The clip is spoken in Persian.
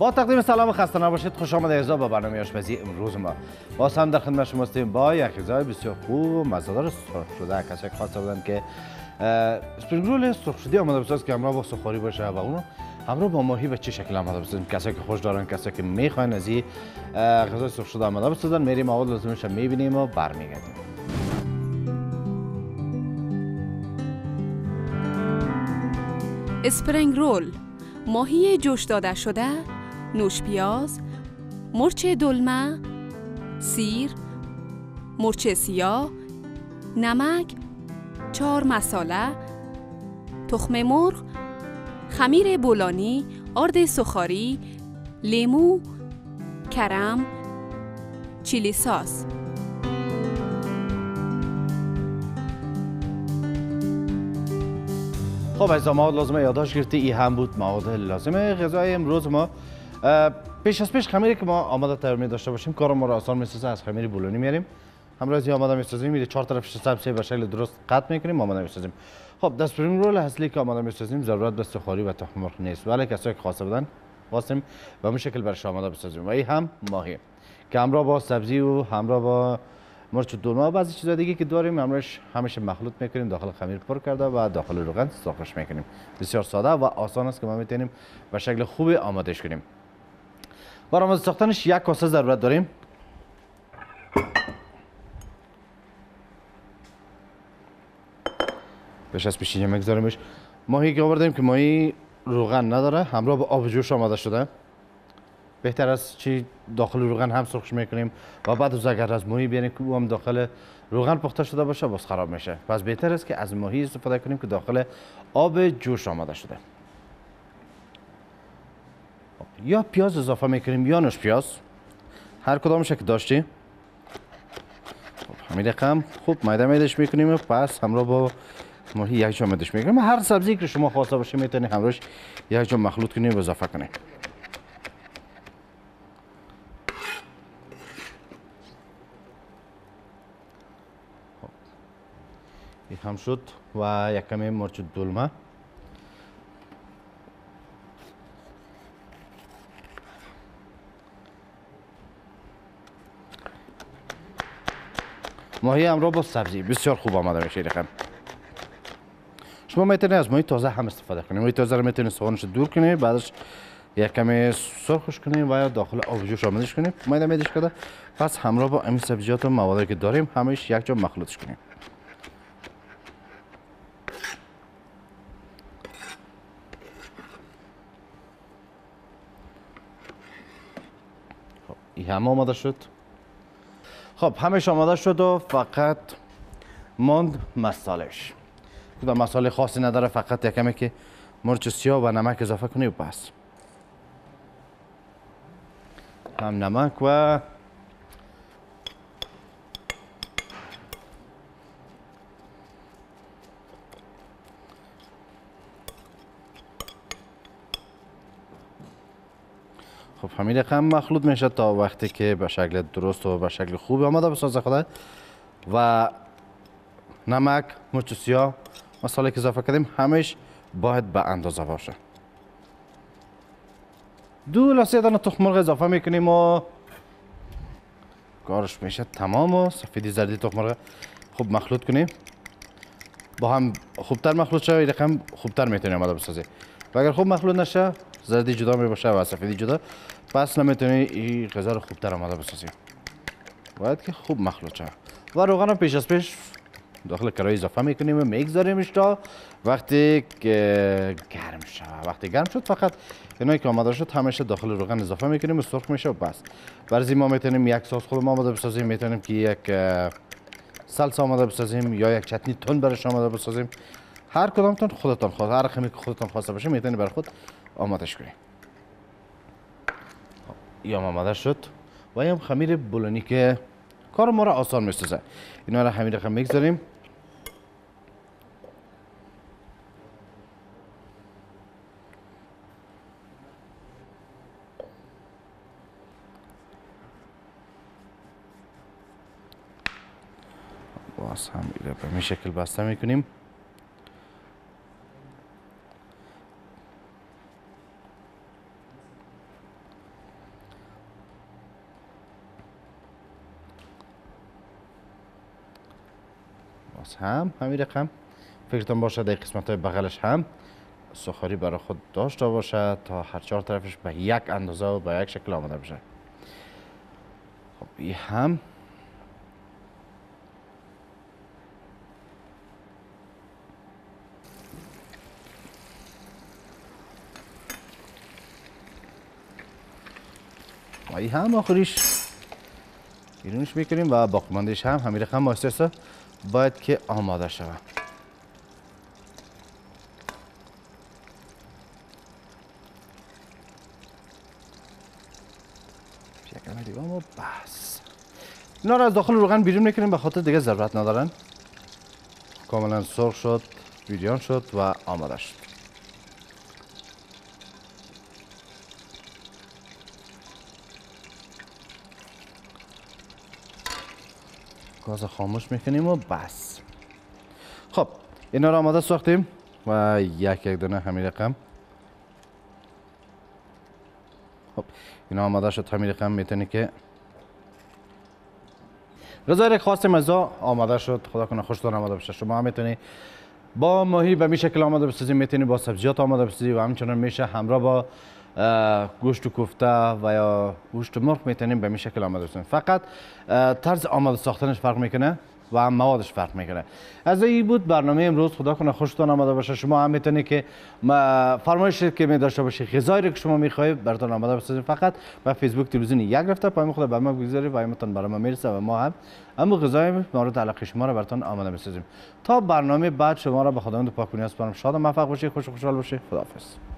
با تقدیم سلام خسته نباشید. خوش آمده ایزا به برنامه آشپزی امروز ما. باز هم در خدمت شما هستیم با یک غذای بسیار خوب و سرخ شده کسی خواسته بودن که اسپرینگ رول سرخ شده آماده بساز که همراه با سخاری باشه و اون همراه با ماهی به چه شکل آماده بسازیم؟ کسایی که خوش دارن کسایی که می‌خواین از این غذای سرخ شده آماده بسازن. میریم مواد لازمش می‌بینیم و برمیگردیم. spring roll ماهی جوش داده شده؟ نوش پیاز مرچ دلمه سیر مرچ سیاه نمک چهار مساله تخم مرغ خمیر بولانی آرد سخاری لیمو کرم chili sauce. خب از مواد لازمه یادداشت گرفتی این هم بود مواد لازمه. غذای امروز ما پیش از پیش خمیری که ما آماده تر می داشته باشیم کار ما را آسان می‌سازه از خمیر بولونی میاریم همراه از آماده می‌سازیم میره چهار طرفش سبزی به شکل درست قطع می‌کنیم آماده می‌سازیم. خب دست پریم رول اصلی که آماده می‌سازیم ضرورت به سخاری و تخم مرغ نیست. ولی کسایی که خواسته بودن واسیم به اون شکل برش آماده بسازیم. و این هم ماهی. که همراه با سبزی و همراه با مرچ و دلمه و بعضی چیزا دیگه که داریم همراهش همیشه مخلوط می‌کنیم داخل خمیر پر کرده و داخل روغن سرخش می‌کنیم. بسیار ساده و آسان است که ما می‌تونیم به شکل خوبی آمادهش کنیم. برای آماده ساختنش یک کاسه ضرورت داریم. بهش از پیشینه میگذاریمش ماهی که آوردیم که ماهی روغن نداره همراه با آب جوش آماده شده. بهتر از چی داخل روغن هم سرخش می‌کنیم و بعد از اگر از ماهی بیاریم که او هم داخل روغن پخته شده باشه باز خراب میشه. پس بهتر است که از ماهی استفاده کنیم که داخل آب جوش آماده شده. یا پیاز اضافه می‌کنیم یا نوش پیاز. هر کدامش که داشتی. خب همین رقم خوب میده میدش می‌کنیم پس همراه با ماهی یک جا میدش می‌کنیم. هر سبزی که شما خواسته باشه می‌تونید همراهش یک جا مخلوط کنیم و اضافه کنیم این هم شد و یک کمی مرچ دلمه. ماهی همراه با سبزی. بسیار خوب آماده میشه رقم. شما می‌تونید از ماهی تازه هم استفاده کنید ماهی تازه رو می‌تونید سوانش دور کنید بعدش یک کمی سرخش کنیم و یا داخل آب جوش آمدش کنیم میده میدش کرده پس همراه با این سبزیجات و موادی که داریم همش یک جا مخلوطش کنیم خب این هم آماده شد. خب همش آماده شد و فقط ماند مسالش و مساله خاصی نداره؟ فقط یکمی که مرچ سیاه و نمک اضافه کنی و بس. هم نمک و خب همین رقم مخلوط میشه تا وقتی که به شکل درست و به شکل خوبی آماده بسازه خدا و نمک مرچ سیاه مساله که اضافه کردیم همش باید به اندازه باشه. دو لاسه دانه تخم مرغ اضافه می‌کنیم و کارش میشه تمام و سفیدی زردی تخم مرغ خوب مخلوط کنیم. با هم خوبتر مخلوط شد رقم خوبتر می‌تونیم آماده بسازیم. و اگر خوب مخلوط نشه زردی جدا می باشه و سفیدی جدا پس نمی‌تونی این غذا رو خوبتر آماده بسازیم باید که خوب مخلوط شه و روغن پیش از پیش داخل کراهی اضافه می‌کنیم و میگذاریمش تا وقتی که گرم شد وقتی گرم شد فقط اینایی که آماده شد همیشه داخل روغن اضافه می‌کنیم و سرخ میشه و بس برای ما می‌تونیم یک ساس خود آماده بسازیم می‌تونیم که یک سلس آماده بسازیم یا یک چتنی تون برش آماده بسازیم هر کدامتون خودتون خواست. هر خمی که خودتون خواسته باشه می‌تونید بر خود آمادش کنید یا آماده شد. و هم خمیر بولونی که کار ما را آسان می‌سازه اینا را همین رقم می‌گذاریم. باز هم به شکل بسته می‌کنیم. باز هم همین رقم. فکرتان باشه در قسمت های بغلش هم سخاری برای خود داشته باشه تا هر چهار طرفش به یک اندازه و به یک شکل آماده بشه. خب این هم. و این هم آخریش. بیرونش می‌کنیم و باقی ماندهش هم همین رقم آهسته باید که آماده شود دیگه و بس. اینا رو از داخل روغن بیرون می‌کنیم به خاطر دیگه ضرورت ندارن. کاملا سرخ شد بیریان شد و آماده شد. گاز خاموش می‌کنیم و بس. خب اینا رو آماده ساختیم و یک یک دونه همین رقم خب اینا آماده شد همین رقم می‌تونی که غذای خواستیم از آماده شد. خدا کنه خوشتون آماده بشه. شما هم می‌تونی با ماهی به می شکل آماده بسازی می‌تونی با سبزیات آماده بسازی و همچنان میشه همراه با گوشت و کوفته و یا گوشت مرغ می‌تونیم به می شکل آماده بسازیم فقط طرز آماده ساختنش فرق می‌کنه و هم موادش فرق می‌کنه. از این بود برنامه امروز. خدا کنه خوشتون آماده باشه. شما هم می‌تونید که ما- فرمایشی که می داشته باشی غذایی که شما می‌خواهید براتون آماده بسازیم. فقط به فیسبوک تلویزیون یک رفته پای خدا به ما بگذارید و ایمتون برای ما می‌رسه و ما هم اما غذای مورد علاقه شما رو براتون آماده می‌سازیم تا برنامه بعد شما را به خداوند پاک و نیاز سپارم شاد و موفق باشید. خوش و خوشحال باشید. خداحافظ.